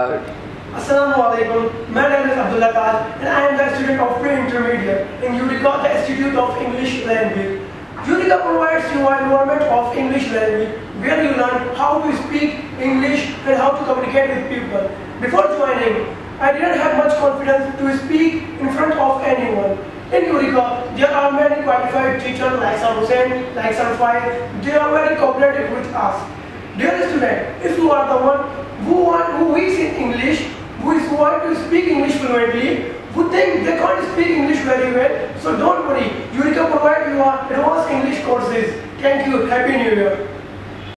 Assalamu alaikum. My name is Abdullah Taj and I am the student of pre-intermediate in Eureka, the Institute of English Language. Eureka provides you an environment of English language where you learn how to speak English and how to communicate with people. Before joining, I didn't have much confidence to speak in front of anyone. In Eureka, there are many qualified teachers like Sir Hussein, like Sir Faiz. They are very cooperative with us. Dear student, if you are the one who want who is in English, who is who want to speak English fluently, who think they can't speak English very well, so don't worry. Eureka provide you advanced English courses. Thank you. Happy New Year.